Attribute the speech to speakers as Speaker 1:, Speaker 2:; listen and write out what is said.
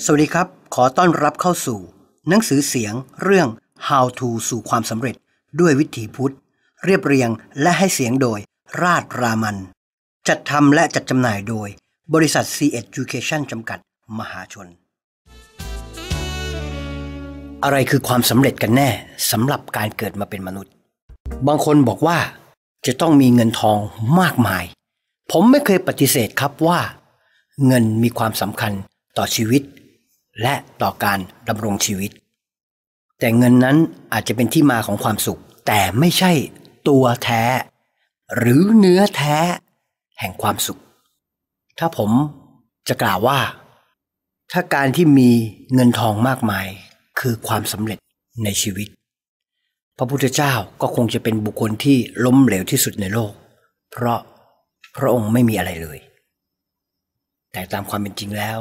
Speaker 1: สวัสดีครับ ขอต้อนรับเข้าสู่ หนังสือเสียงเรื่อง How to สู่ความสำเร็จด้วยวิถีพุทธ เรียบเรียงและให้เสียงโดย ราชรามัน จัดทำและจัดจำหน่ายโดย บริษัท C Education จำกัด มหาชน อะไรคือความสำเร็จกันแน่สำหรับการเกิดมาเป็นมนุษย์ บางคนบอกว่า จะต้องมีเงินทองมากมาย ผมไม่เคยปฏิเสธครับว่า เงินมีความสำคัญต่อชีวิต และต่อการดำรงชีวิต แต่เงินนั้นอาจจะเป็นที่มาของความสุข แต่ไม่ใช่ตัวแท้ หรือเนื้อแท้ แห่งความสุข ถ้าผมจะกล่าวว่า ถ้าการที่มีเงินทองมากมาย คือความสำเร็จในชีวิต พระพุทธเจ้าก็คงจะเป็นบุคคลที่ล้มเหลวที่สุดในโลก เพราะพระองค์ไม่มีอะไรเลย แต่ตามความเป็นจริงแล้ว